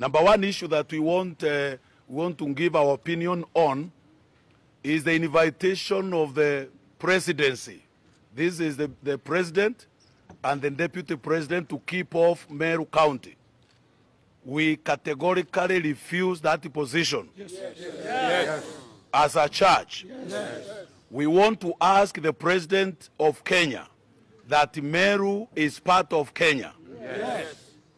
Number one issue that we want, uh, we want to give our opinion on is the invitation of the presidency. This is the, the president and the deputy president to keep off Meru County. We categorically refuse that position. Yes. As a church, we want to ask the president of Kenya that Meru is part of Kenya.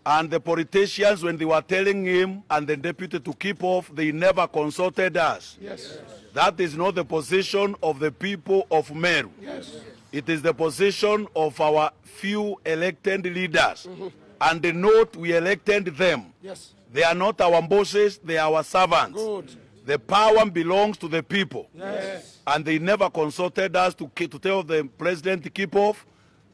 And the politicians, when they were telling him and the deputy to keep off, they never consulted us. Yes. That is not the position of the people of Meru. It is the position of our few elected leaders. Mm-hmm. And the note we elected them. Yes. They are not our bosses, they are our servants. Good. The power belongs to the people. Yes. And they never consulted us to, to tell the president to keep off,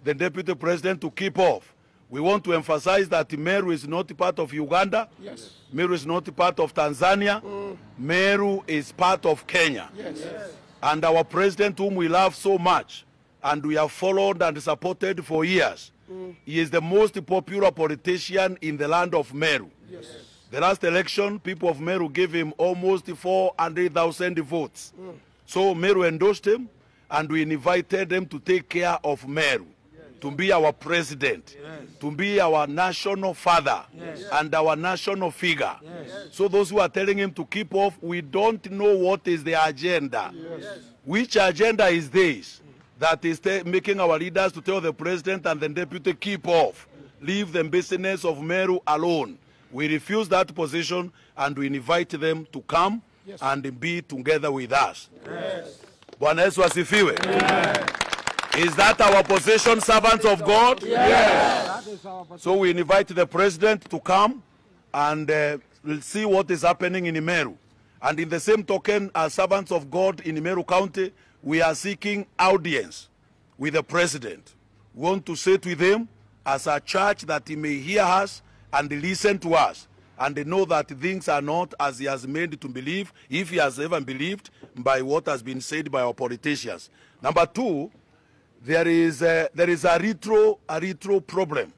the deputy president to keep off. We want to emphasize that Meru is not part of Uganda. Yes. Meru is not part of Tanzania. Mm. Meru is part of Kenya. Yes. And our president, whom we love so much, and we have followed and supported for years, mm. he is the most popular politician in the land of Meru. Yes. The last election, people of Meru gave him almost 400,000 votes. Mm. So Meru endorsed him, and we invited them to take care of Meru, to be our president, to be our national father, and our national figure. So those who are telling him to keep off, we don't know what is the agenda. Which agenda is this? That is making our leaders to tell the president and the deputy keep off. Leave the business of Meru alone. We refuse that position and we invite them to come and be together with us. Bwana Yesu asifiwe. Is that our position, servants of God? Yes. So we invite the president to come and uh, we'll see what is happening in Imeru. And in the same token, as servants of God in Imeru County, we are seeking audience with the president. We want to sit with him as a church that he may hear us and listen to us and they know that things are not as he has made to believe, if he has ever believed, by what has been said by our politicians. Number two, there is a, there is a retro a retro problem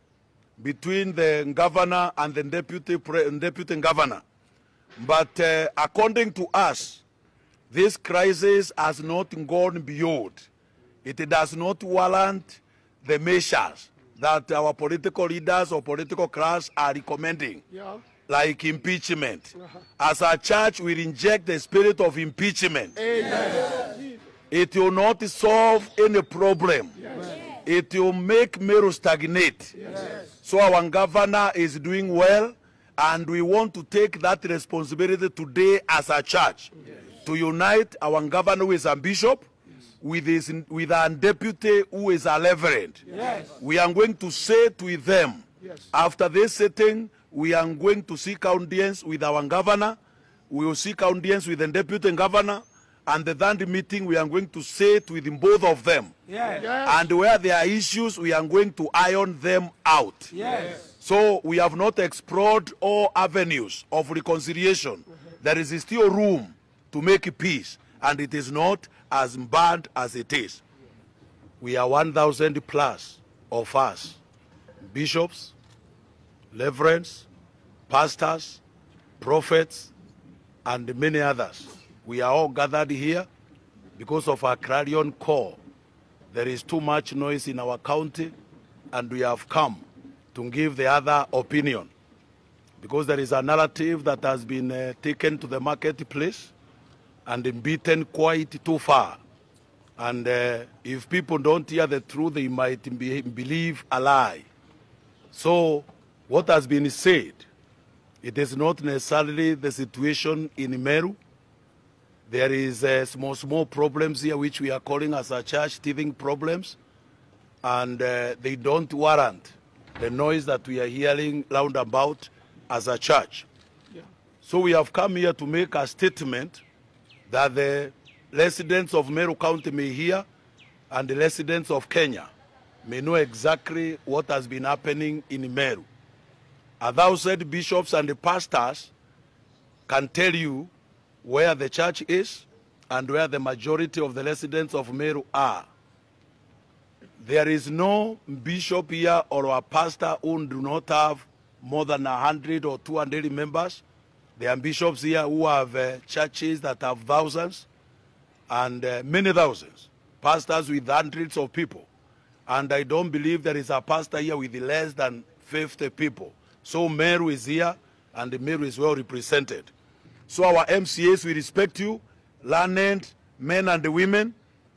between the governor and the deputy deputy governor. But uh, according to us, this crisis has not gone beyond. It does not warrant the measures that our political leaders or political class are recommending, Yeah. like impeachment. As a church, we reject the spirit of impeachment. It will not solve any problem. It will make Meru stagnate. So our governor is doing well, and we want to take that responsibility today as a church to unite our governor who is a bishop with his with our deputy who is a reverend. Yes. We are going to say to them. Yes. After this sitting, we are going to seek audience with our governor. We will seek audience with the deputy governor. And the third meeting, we are going to sit with both of them. Yes. And where there are issues, we are going to iron them out. Yes. So we have not explored all avenues of reconciliation. There is still room to make peace, and it is not as bad as it is. We are 1,000 plus of us bishops, reverends, pastors, prophets, and many others. We are all gathered here because of our clarion call. There is too much noise in our county, and we have come to give the other opinion. Because there is a narrative that has been uh, taken to the marketplace and beaten quite too far. And uh, if people don't hear the truth, they might be, believe a lie. So, what has been said, it is not necessarily the situation in Meru. There is uh, small, small problems here, which we are calling as a church teething problems, and uh, they don't warrant the noise that we are hearing round about as a church. Yeah. So we have come here to make a statement that the residents of Meru County may hear and the residents of Kenya may know exactly what has been happening in Meru. As A thousand bishops and the pastors can tell you where the church is and where the majority of the residents of Meru are. There is no bishop here or a pastor who do not have more than 100 or 200 members. There are bishops here who have uh, churches that have thousands and uh, many thousands. Pastors with hundreds of people. And I don't believe there is a pastor here with less than 50 people. So Meru is here and Meru is well represented. So our MCAs, we respect you, learned men and women.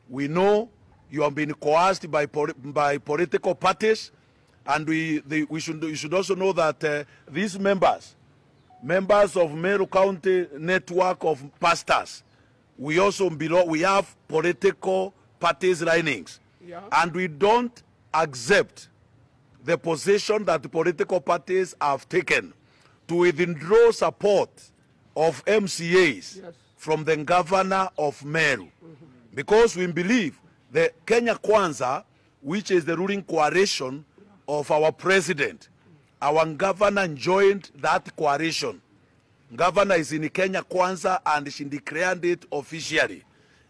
We know you have been coerced by, by political parties. And we, the, we should, you should also know that uh, these members, members of Meru County network of pastors, we also belong, we have political parties linings. Yeah. And we don't accept the position that the political parties have taken to withdraw support of MCAs Yes. from the governor of Meru. Because we believe the Kenya Kwanza, which is the ruling coalition of our president, our governor joined that coalition. Governor is in Kenya Kwanza and she declared it officially.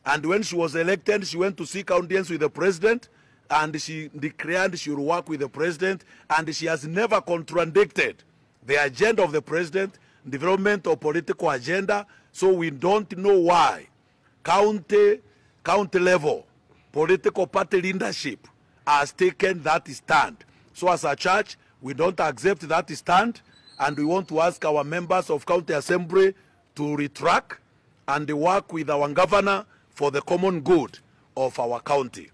And when she was elected, she went to seek audience with the president and she declared she will work with the president and she has never contradicted the agenda of the president, development of political agenda. So we don't know why county, county level political party leadership has taken that stand. So as a church, we don't accept that stand and we want to ask our members of county assembly to retract and work with our governor for the common good of our county.